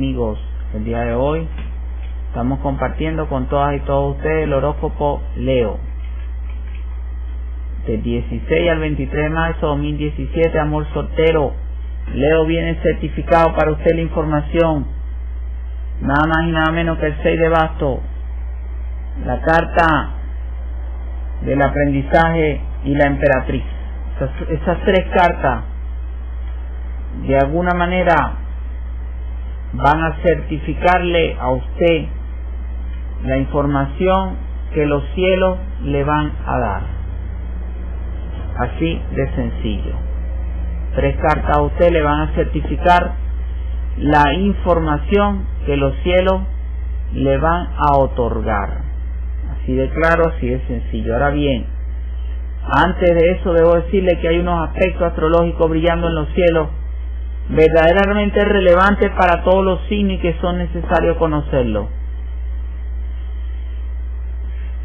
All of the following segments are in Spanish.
amigos, el día de hoy estamos compartiendo con todas y todos ustedes el horóscopo Leo. Del 16 al 23 de marzo de 2017, amor soltero. Leo viene certificado para usted la información. Nada más y nada menos que el 6 de basto. La carta del aprendizaje y la emperatriz. Esas, esas tres cartas de alguna manera van a certificarle a usted la información que los cielos le van a dar. Así de sencillo. Tres cartas a usted le van a certificar la información que los cielos le van a otorgar. Así de claro, así de sencillo. Ahora bien, antes de eso debo decirle que hay unos aspectos astrológicos brillando en los cielos verdaderamente relevantes para todos los signos que son necesarios conocerlo.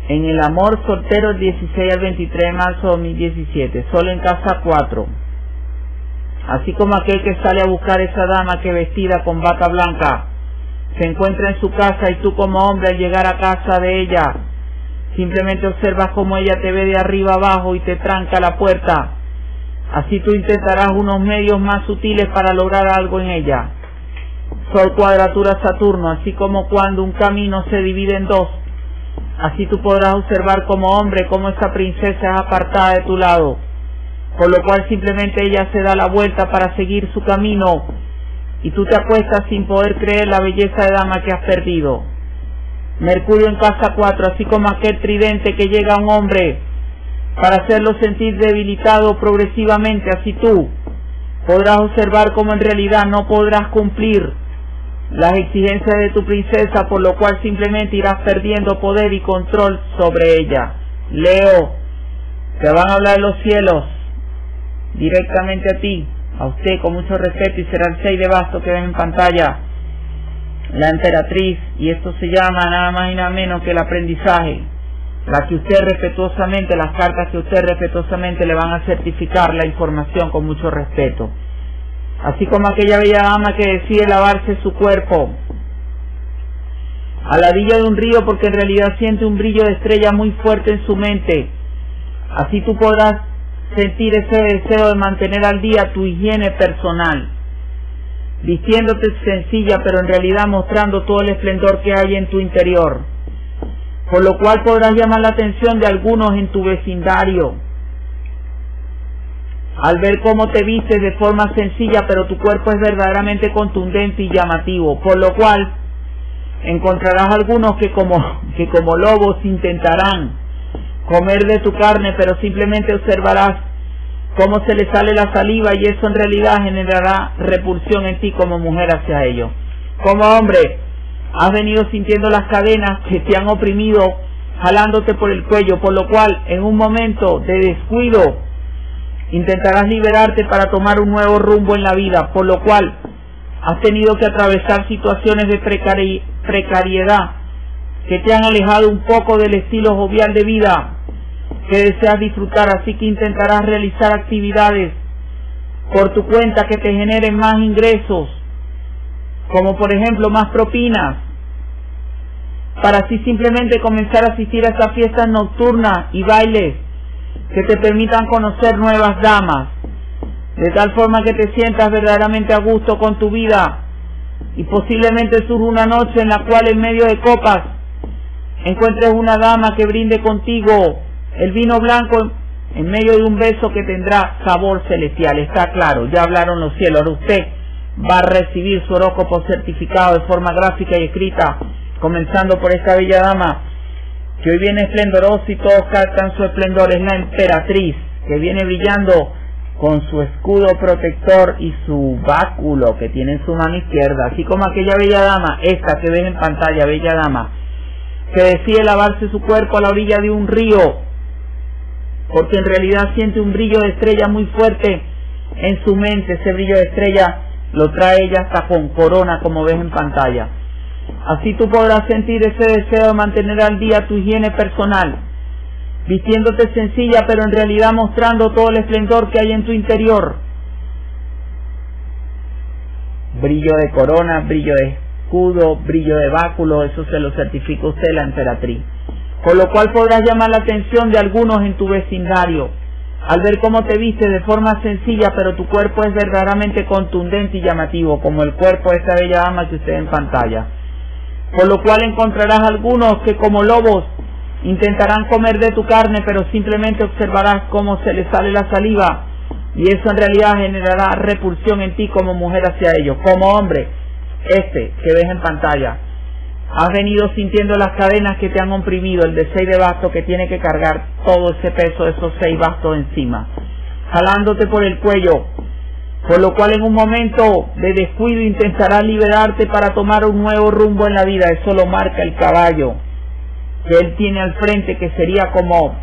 En el amor soltero el 16 al 23 de marzo de 2017, solo en casa 4. Así como aquel que sale a buscar esa dama que vestida con bata blanca se encuentra en su casa y tú como hombre al llegar a casa de ella simplemente observas cómo ella te ve de arriba abajo y te tranca la puerta Así tú intentarás unos medios más sutiles para lograr algo en ella. Sol cuadratura Saturno, así como cuando un camino se divide en dos. Así tú podrás observar como hombre cómo esa princesa es apartada de tu lado, por lo cual simplemente ella se da la vuelta para seguir su camino y tú te acuestas sin poder creer la belleza de dama que has perdido. Mercurio en casa 4, así como aquel tridente que llega a un hombre para hacerlo sentir debilitado progresivamente, así tú podrás observar cómo en realidad no podrás cumplir las exigencias de tu princesa, por lo cual simplemente irás perdiendo poder y control sobre ella. Leo, te van a hablar los cielos directamente a ti, a usted con mucho respeto y será el 6 de basto que ven en pantalla, la emperatriz, y esto se llama nada más y nada menos que el aprendizaje la que usted respetuosamente, las cartas que usted respetuosamente le van a certificar la información con mucho respeto. Así como aquella bella dama que decide lavarse su cuerpo a la orilla de un río porque en realidad siente un brillo de estrella muy fuerte en su mente. Así tú podrás sentir ese deseo de mantener al día tu higiene personal, vistiéndote sencilla pero en realidad mostrando todo el esplendor que hay en tu interior por lo cual podrás llamar la atención de algunos en tu vecindario. Al ver cómo te vistes de forma sencilla, pero tu cuerpo es verdaderamente contundente y llamativo, por lo cual encontrarás algunos que como, que como lobos intentarán comer de tu carne, pero simplemente observarás cómo se le sale la saliva y eso en realidad generará repulsión en ti como mujer hacia ellos. Como hombre, has venido sintiendo las cadenas que te han oprimido, jalándote por el cuello, por lo cual en un momento de descuido intentarás liberarte para tomar un nuevo rumbo en la vida, por lo cual has tenido que atravesar situaciones de precariedad que te han alejado un poco del estilo jovial de vida que deseas disfrutar, así que intentarás realizar actividades por tu cuenta que te generen más ingresos, como por ejemplo más propinas, para así simplemente comenzar a asistir a estas fiestas nocturnas y bailes que te permitan conocer nuevas damas, de tal forma que te sientas verdaderamente a gusto con tu vida y posiblemente surja una noche en la cual en medio de copas encuentres una dama que brinde contigo el vino blanco en medio de un beso que tendrá sabor celestial, está claro, ya hablaron los cielos, ahora usted va a recibir su horóscopo certificado de forma gráfica y escrita comenzando por esta bella dama que hoy viene esplendorosa y todos captan su esplendor, es la emperatriz que viene brillando con su escudo protector y su báculo que tiene en su mano izquierda, así como aquella bella dama, esta que ven en pantalla, bella dama, que decide lavarse su cuerpo a la orilla de un río, porque en realidad siente un brillo de estrella muy fuerte en su mente, ese brillo de estrella lo trae ella hasta con corona, como ves en pantalla. Así tú podrás sentir ese deseo de mantener al día tu higiene personal, vistiéndote sencilla pero en realidad mostrando todo el esplendor que hay en tu interior. Brillo de corona, brillo de escudo, brillo de báculo, eso se lo certifica usted la emperatriz. Con lo cual podrás llamar la atención de algunos en tu vecindario al ver cómo te viste de forma sencilla, pero tu cuerpo es verdaderamente contundente y llamativo, como el cuerpo de esta bella dama que usted en pantalla. Por lo cual encontrarás algunos que como lobos intentarán comer de tu carne, pero simplemente observarás cómo se les sale la saliva y eso en realidad generará repulsión en ti como mujer hacia ellos. Como hombre, este que ves en pantalla, has venido sintiendo las cadenas que te han oprimido, el de seis de basto que tiene que cargar todo ese peso esos seis bastos encima, jalándote por el cuello, por lo cual en un momento de descuido intentará liberarte para tomar un nuevo rumbo en la vida, eso lo marca el caballo que él tiene al frente, que sería como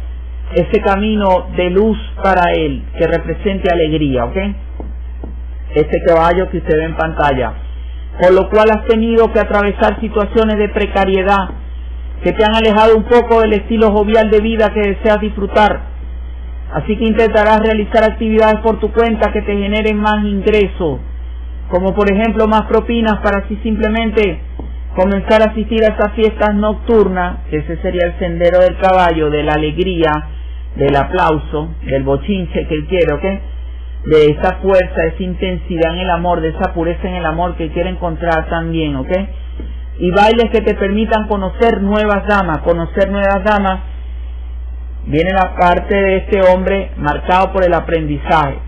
ese camino de luz para él, que represente alegría, ¿ok? Ese caballo que usted ve en pantalla. Por lo cual has tenido que atravesar situaciones de precariedad que te han alejado un poco del estilo jovial de vida que deseas disfrutar. Así que intentarás realizar actividades por tu cuenta que te generen más ingresos, como por ejemplo más propinas para así simplemente comenzar a asistir a esas fiestas nocturnas, que ese sería el sendero del caballo, de la alegría, del aplauso, del bochinche que él quiere, ¿ok? De esa fuerza, esa intensidad en el amor, de esa pureza en el amor que quiere encontrar también, ¿ok? Y bailes que te permitan conocer nuevas damas, conocer nuevas damas. Viene la parte de este hombre marcado por el aprendizaje.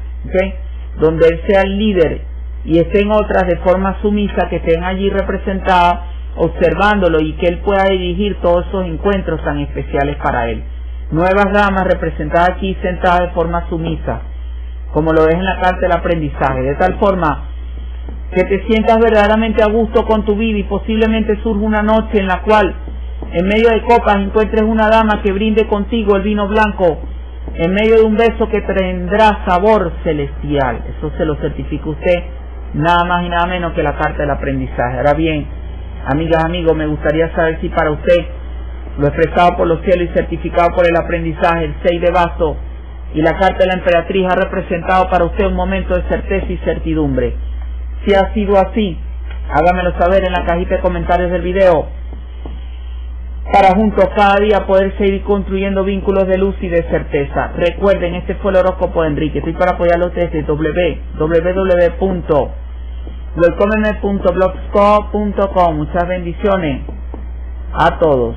Donde él sea el líder y estén otras de forma sumisa que estén allí representadas observándolo y que él pueda dirigir todos esos encuentros tan especiales para él. Nuevas damas representadas aquí sentadas de forma sumisa, como lo ves en la carta del aprendizaje, de tal forma que te sientas verdaderamente a gusto con tu vida y posiblemente surja una noche en la cual en medio de copas encuentres una dama que brinde contigo el vino blanco en medio de un beso que tendrá sabor celestial. Eso se lo certifica usted, nada más y nada menos que la carta del aprendizaje. Ahora bien, amigas, amigos, me gustaría saber si para usted lo expresado por los cielos y certificado por el aprendizaje, el 6 de vaso y la carta de la emperatriz ha representado para usted un momento de certeza y certidumbre. Si ha sido así, hágamelo saber en la cajita de comentarios del video para juntos cada día poder seguir construyendo vínculos de luz y de certeza. Recuerden, este fue el horóscopo de Enrique. Estoy para apoyarlo desde www.welcomeme.blogspot.com. Muchas bendiciones a todos.